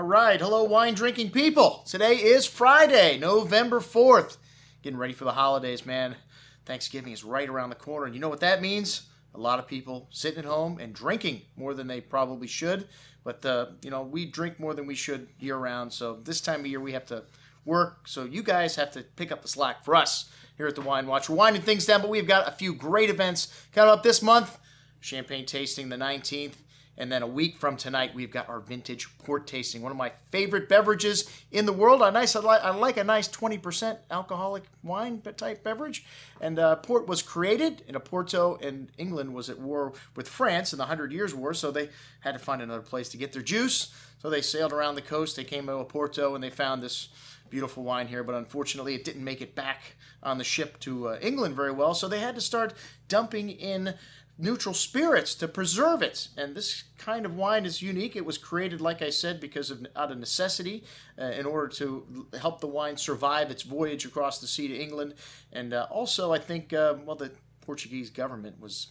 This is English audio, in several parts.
All right, hello, wine drinking people. Today is Friday, November 4th. Getting ready for the holidays, man. Thanksgiving is right around the corner. And you know what that means? A lot of people sitting at home and drinking more than they probably should. But, uh, you know, we drink more than we should year round. So this time of year, we have to work. So you guys have to pick up the slack for us here at the Wine Watch. We're winding things down, but we've got a few great events coming up this month. Champagne tasting the 19th. And then a week from tonight, we've got our vintage port tasting, one of my favorite beverages in the world. A nice, I like, I like a nice 20% alcoholic wine type beverage. And uh, port was created in Oporto, and England was at war with France in the Hundred Years' War, so they had to find another place to get their juice. So they sailed around the coast. They came to Oporto, and they found this beautiful wine here, but unfortunately it didn't make it back on the ship to uh, England very well. So they had to start dumping in neutral spirits to preserve it. And this kind of wine is unique. It was created, like I said, because of out of necessity, uh, in order to help the wine survive its voyage across the sea to England. And uh, also, I think, uh, well, the Portuguese government was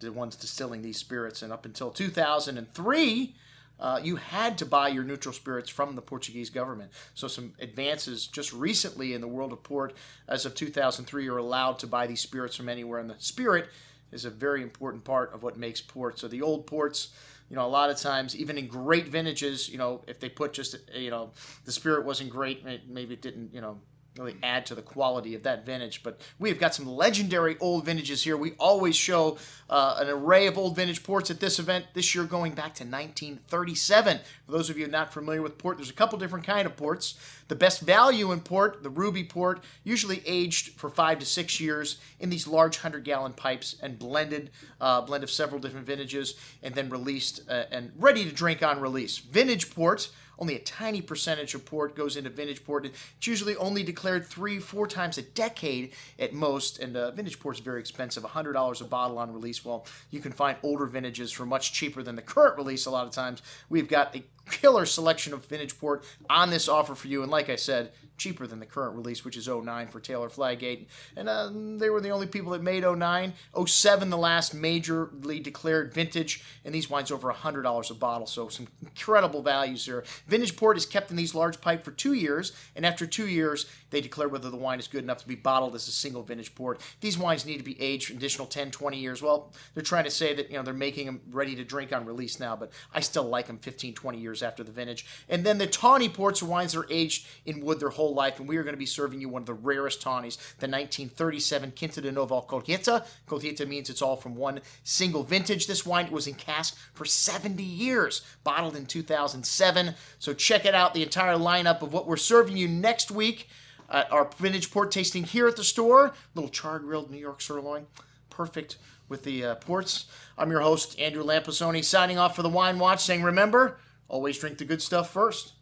the ones distilling these spirits, and up until 2003. Uh, you had to buy your neutral spirits from the Portuguese government. So, some advances just recently in the world of port, as of 2003, you're allowed to buy these spirits from anywhere. And the spirit is a very important part of what makes port. So the old ports, you know, a lot of times, even in great vintages, you know, if they put just, you know, the spirit wasn't great, maybe it didn't, you know, really add to the quality of that vintage. But we've got some legendary old vintages here. We always show uh, an array of old vintage ports at this event. This year going back to 1937. For those of you not familiar with port, there's a couple different kind of ports. The best value in port, the Ruby port, usually aged for five to six years in these large 100-gallon pipes and blended, uh, blend of several different vintages, and then released uh, and ready to drink on release. Vintage port only a tiny percentage of port goes into vintage port. It's usually only declared three, four times a decade at most, and uh, vintage port is very expensive, $100 a bottle on release. Well, you can find older vintages for much cheaper than the current release a lot of times. We've got a killer selection of vintage port on this offer for you, and like I said, cheaper than the current release, which is 09 for Taylor Fladgate. And uh, they were the only people that made 09. 07, the last majorly declared vintage, and these wines over $100 a bottle, so some incredible values here. Vintage port is kept in these large pipe for two years, and after two years, they declare whether the wine is good enough to be bottled as a single vintage port. These wines need to be aged for additional 10, 20 years. Well, they're trying to say that, you know, they're making them ready to drink on release now, but I still like them 15, 20 years after the vintage. And then the tawny ports are wines that are aged in wood their whole whole life, and we are going to be serving you one of the rarest tawnies, the 1937 Quinta do Noval Colheita. Colheita means it's all from one single vintage. This wine was in cask for 70 years, bottled in 2007. So check it out, the entire lineup of what we're serving you next week our vintage port tasting here at the store. Little char grilled New York sirloin, perfect with the uh, ports. I'm your host, Andrew Lampasone, signing off for the Wine Watch, saying remember, always drink the good stuff first.